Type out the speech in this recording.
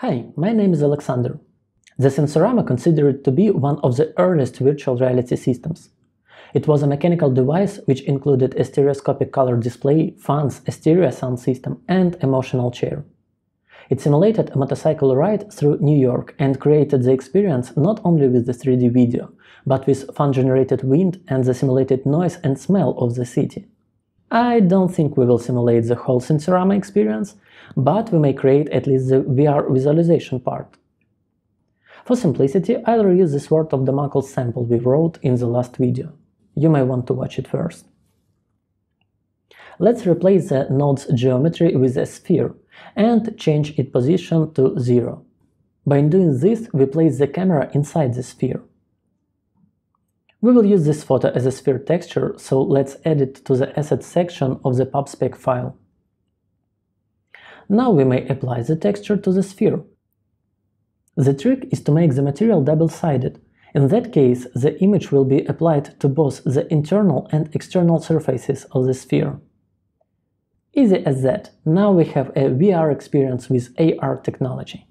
Hi, my name is Alexander. The Sensorama considered to be one of the earliest virtual reality systems. It was a mechanical device which included a stereoscopic color display, fans, a stereo sound system, and emotional chair. It simulated a motorcycle ride through New York and created the experience not only with the 3D video, but with fan-generated wind and the simulated noise and smell of the city. I don't think we will simulate the whole Sensorama experience, but we may create at least the VR visualization part. For simplicity, I'll reuse the Sword of the Damocles sample we wrote in the last video. You may want to watch it first. Let's replace the node's geometry with a sphere and change its position to 0. By doing this, we place the camera inside the sphere. We will use this photo as a sphere texture, so let's add it to the assets section of the PubSpec file. Now we may apply the texture to the sphere. The trick is to make the material double-sided. In that case, the image will be applied to both the internal and external surfaces of the sphere. Easy as that, now we have a VR experience with AR technology.